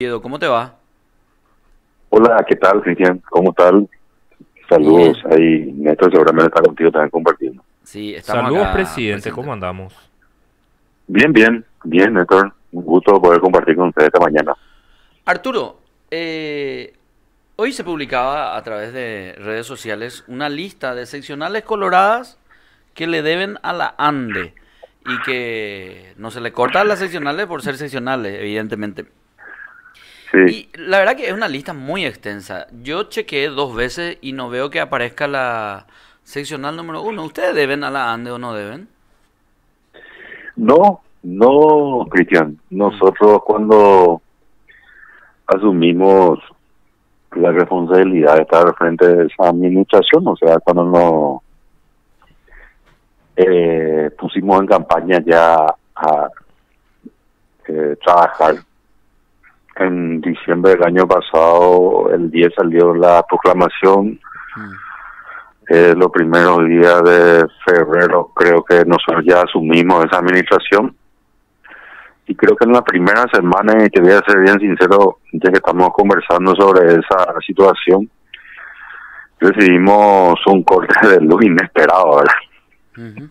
Diego, ¿cómo te va? Hola, ¿qué tal, Cristian? ¿Cómo tal? Saludos ahí, Néstor seguramente está contigo también compartiendo. Sí, estamos Saludos, acá, presidente. ¿Cómo andamos? Bien, bien, bien, Néstor. Un gusto poder compartir con ustedes esta mañana. Arturo, eh, hoy se publicaba a través de redes sociales una lista de seccionales coloradas que le deben a la ANDE y que no se le cortan las seccionales por ser seccionales, evidentemente. Sí, Y la verdad que es una lista muy extensa. Yo chequeé dos veces y no veo que aparezca la seccional número uno. ¿Ustedes deben a la ANDE o no deben? no, no, Cristian. Nosotros cuando asumimos la responsabilidad de estar al frente de esa administración, o sea, cuando nos eh, pusimos en campaña ya a eh, trabajar en diciembre del año pasado, el 10 salió la proclamación. Eh, los primeros días de febrero creo que nosotros ya asumimos esa administración. Y creo que en la primera semana, y te voy a ser bien sincero, ya que estamos conversando sobre esa situación, recibimos un corte de luz inesperado, ¿verdad?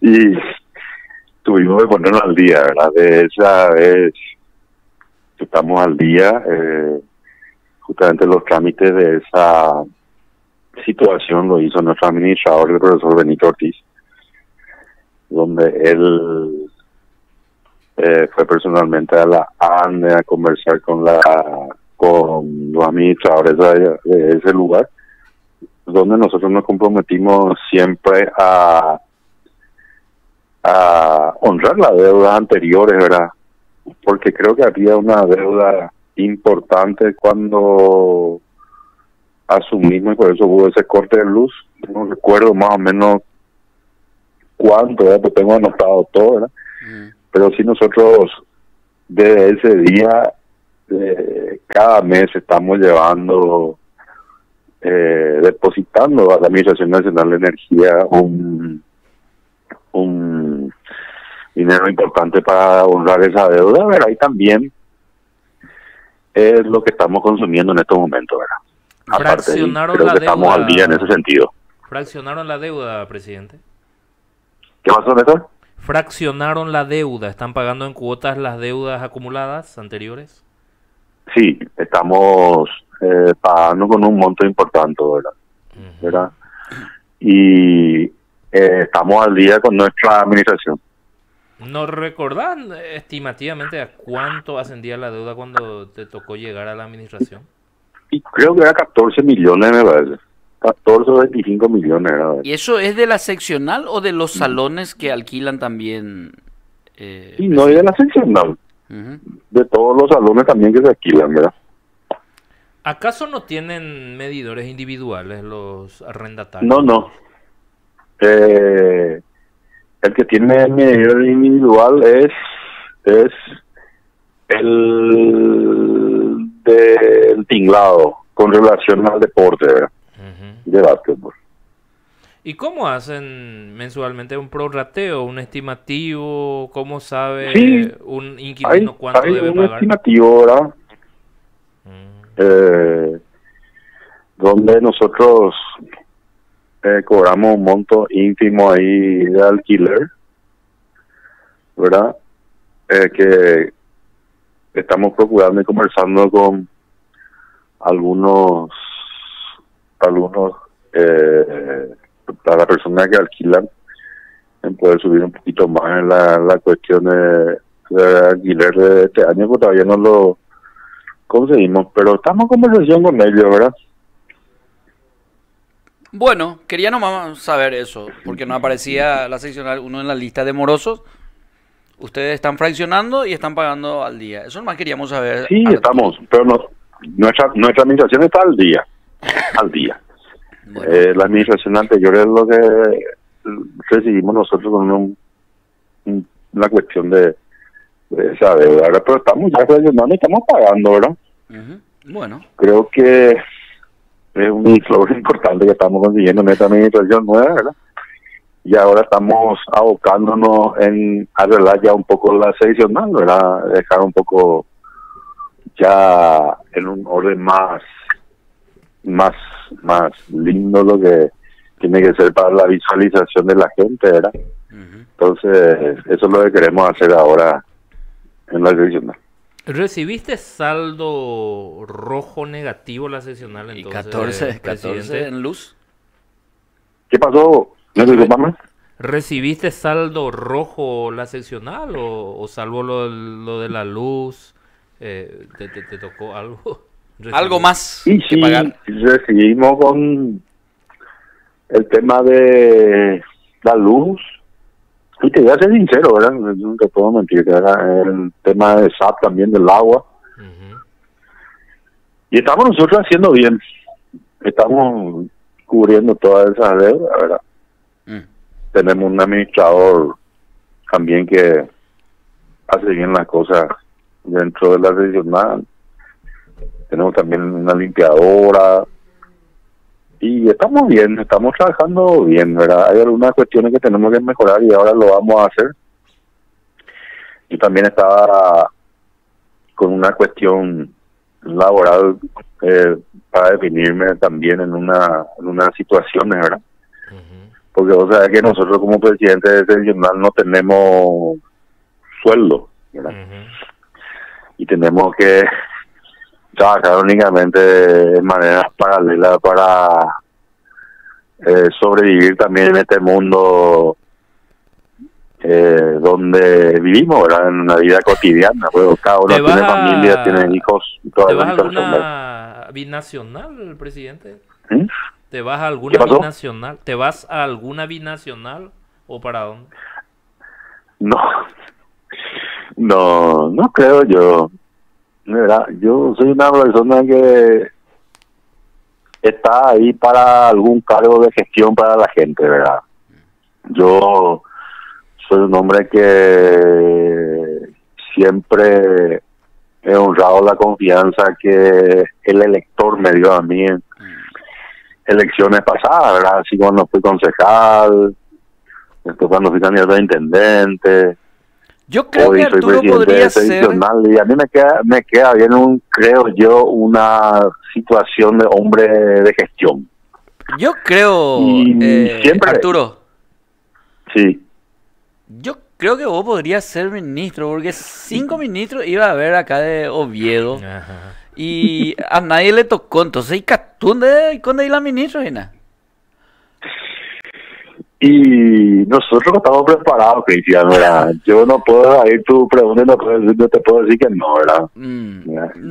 Y tuvimos que ponernos al día, ¿verdad? De esa vez estamos al día, eh, justamente los trámites de esa situación lo hizo nuestro administrador, el profesor Benito Ortiz, donde él eh, fue personalmente a la ANDE a conversar con la con los administradores de, ese lugar, donde nosotros nos comprometimos siempre a a honrar las deudas anteriores, ¿verdad? Porque creo que había una deuda importante cuando asumimos y por eso hubo ese corte de luz. No recuerdo más o menos cuánto, ¿verdad? Pues tengo anotado todo, ¿verdad? Mm. Pero sí nosotros desde ese día, eh, cada mes estamos llevando, eh, depositando a la Administración Nacional de Energía un un dinero importante para honrar esa deuda, ¿verdad? Y también es lo que estamos consumiendo en estos momentos, ¿verdad? Aparte, creo la que estamos al día en ese sentido. Fraccionaron la deuda, presidente. ¿Qué pasó, Néstor? Fraccionaron la deuda. ¿Están pagando en cuotas las deudas acumuladas anteriores? Sí, estamos eh, pagando con un monto importante, ¿verdad? ¿verdad? Y eh, estamos al día con nuestra administración. ¿Nos recordan estimativamente a cuánto ascendía la deuda cuando te tocó llegar a la administración? Y creo que era 14 millones, me parece. 14 o 25 millones, era. ¿Y eso es de la seccional o de los salones que alquilan también? eh, Y no y de la seccional, de todos los salones también que se alquilan, ¿verdad? ¿Acaso no tienen medidores individuales los arrendatarios? No, no. Eh, el que tiene medidor individual es es el del tinglado con relación al deporte de básquetbol. ¿Y cómo hacen mensualmente un prorrateo, un estimativo? ¿Cómo sabe Sí, un Hay, inquilino cuánto hay debe un pagar? estimativo, ¿verdad? Mm. Eh, donde nosotros eh, cobramos un monto ínfimo ahí de alquiler, ¿verdad? Eh, que estamos procurando y conversando con algunos, algunos, eh, para las personas que alquilan, en poder subir un poquito más en la, la cuestión de, alquiler de este año, pues todavía no lo conseguimos, pero estamos en conversación con ellos, ¿verdad? Bueno, quería nomás saber eso, porque no aparecía la seccional uno en la lista de morosos. Ustedes están fraccionando y están pagando al día. Eso nomás queríamos saber. Sí, Arturo. estamos, pero no, nuestra nuestra administración está al día, al día. Bueno, Eh, la administración anterior es lo que recibimos nosotros con un, un- una cuestión de, de esa deuda, pero estamos ya fraccionando y estamos pagando, ¿verdad? bueno, Creo que es un logro importante que estamos consiguiendo en esta administración nueva, ¿verdad? Y ahora estamos abocándonos en arreglar ya un poco la seccional, ¿verdad? Dejar un poco ya en un orden más más más lindo lo que tiene que ser para la visualización de la gente, ¿verdad? Entonces, eso es lo que queremos hacer ahora en la seccional. ¿Recibiste saldo rojo negativo la seccional Y entonces? 14, presidente? 14 en luz. ¿Qué pasó? ¿No te mamá? ¿Recibiste saldo rojo la seccional o, o salvo lo, lo de la luz? Eh, ¿te, te, te tocó algo? Algo más Y que sí, pagar. recibimos con el tema de la luz. Y te voy a ser sincero, ¿verdad? No te puedo mentir, ¿verdad? El tema de SAP también del agua. Y estamos nosotros haciendo bien. Estamos cubriendo todas esas deudas, ¿verdad? Mm. Tenemos un administrador también que hace bien las cosas dentro de la regional. Tenemos también una limpiadora. Y estamos bien, estamos trabajando bien, ¿verdad? Hay algunas cuestiones que tenemos que mejorar y ahora lo vamos a hacer. Yo también estaba con una cuestión laboral eh, para definirme también en una en una situación, ¿verdad? Porque vos sabés que nosotros como presidente de seccional no tenemos sueldo, ¿verdad? Y tenemos que trabajar únicamente de maneras paralelas para eh, sobrevivir también en este mundo eh, donde vivimos, ¿verdad? En una vida cotidiana. Pues, cada uno ¿Te tiene a- familia, tiene hijos toda ¿Te la vas a alguna binacional, presidente? ¿Mm? ¿Te vas a alguna binacional? ¿Te vas a alguna binacional o para dónde? No, no, no creo yo. Verdad, yo soy una persona que está ahí para algún cargo de gestión para la gente, ¿verdad? Yo soy un hombre que siempre he honrado la confianza que el elector me dio a mí en elecciones pasadas, ¿verdad? Así cuando fui concejal, después cuando fui candidato a intendente, Yo creo hoy que soy Arturo presidente podría ser. y a mí me queda, me queda bien, un, creo yo, una situación de hombre de gestión. Yo creo, Y eh, siempre- Arturo, Sí, yo creo que vos podrías ser ministro, porque cinco ministros iba a haber acá de Oviedo Ajá. y a nadie le tocó, entonces y Catunde con de la ministro, Gina. Y nosotros estamos preparados, Cristian, ¿verdad? Yo no puedo ir tu pregunta no, puedo decir- no te puedo decir que no, ¿verdad? Mm.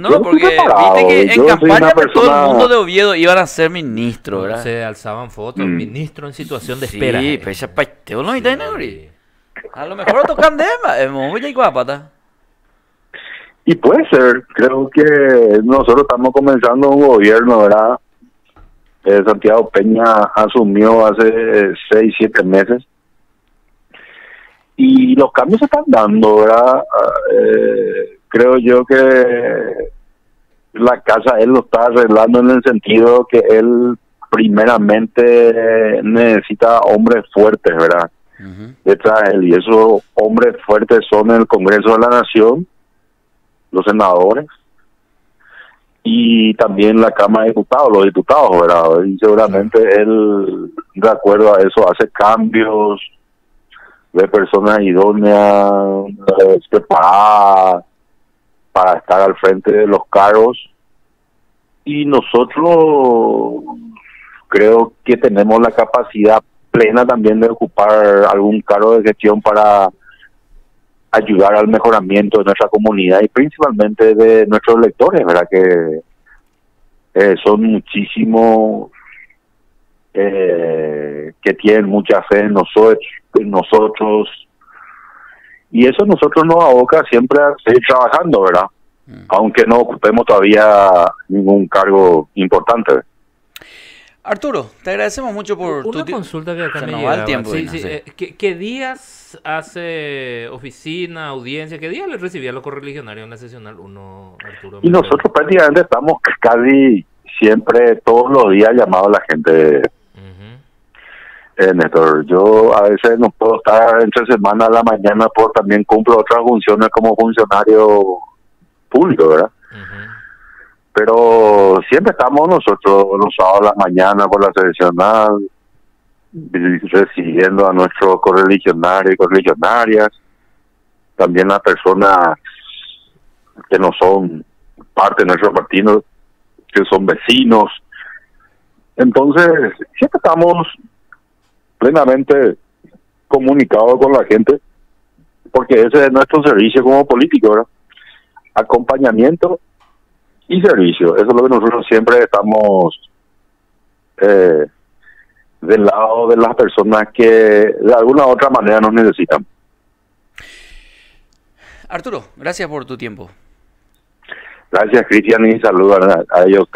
No, porque viste que en yo soy campaña una pues, todo el persona- mundo de Oviedo iban a ser ministro, ¿verdad? Se alzaban fotos, Mm. ministro en situación de Sí, espera. eh. pero ese paiteo no en Sí. A lo mejor tocan de Emma, es muy y pata. Y puede ser, creo que nosotros estamos comenzando un gobierno, ¿verdad? Eh, Santiago Peña asumió hace seis, siete meses. Y los cambios se están dando, ¿verdad? Ah, eh, creo yo que la casa él lo está arreglando en el sentido que él primeramente necesita hombres fuertes, ¿verdad? detrás de él. Y esos hombres fuertes son el Congreso de la Nación, los senadores y también la Cámara de Diputados, los diputados, ¿verdad? Y seguramente él, de acuerdo a eso, hace cambios de personas idóneas, preparadas para estar al frente de los cargos. Y nosotros creo que tenemos la capacidad plena también de ocupar algún cargo de gestión para ayudar al mejoramiento de nuestra comunidad y principalmente de nuestros lectores, ¿verdad? Que eh, son muchísimos eh, que tienen mucha fe en nosotros, en nosotros y eso nosotros nos aboca siempre a seguir trabajando, ¿verdad? Aunque no ocupemos todavía ningún cargo importante. Arturo, te agradecemos mucho por Una tu consulta que acá Se me nos va el llegaba. tiempo, Sí, Dina, sí, sí. eh, ¿qué, qué días hace oficina, audiencia? ¿Qué días le recibía a los correligionarios en la sesional 1, Arturo? Y nosotros prácticamente estamos casi siempre, todos los días llamados a la gente, eh, Néstor. Yo a veces no puedo estar entre semana a la mañana por también cumplo otras funciones como funcionario público, ¿verdad? Ujú. Pero siempre estamos nosotros los sábados a la mañana por la seleccional recibiendo a nuestros correligionarios y correligionarias, también las personas que no son parte de nuestro partido, que son vecinos. Entonces, siempre estamos plenamente comunicados con la gente, porque ese es nuestro servicio como político, ¿verdad? Acompañamiento y servicio. Eso es lo que nosotros siempre estamos eh, del lado de las personas que de alguna u otra manera nos necesitan. Arturo, gracias por tu tiempo. Gracias, Cristian, y saludos a, a ellos.